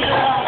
Hey! Uh,